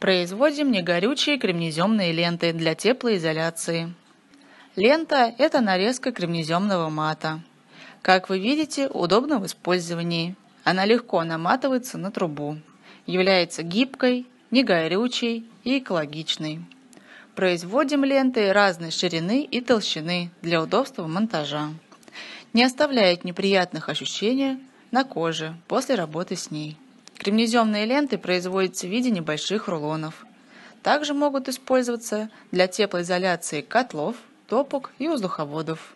Производим негорючие кремнеземные ленты для теплоизоляции. Лента – это нарезка кремнеземного мата. Как вы видите, удобно в использовании. Она легко наматывается на трубу. Является гибкой, негорючей и экологичной. Производим ленты разной ширины и толщины для удобства монтажа. Не оставляет неприятных ощущений на коже после работы с ней. Кремнеземные ленты производятся в виде небольших рулонов. Также могут использоваться для теплоизоляции котлов, топок и воздуховодов.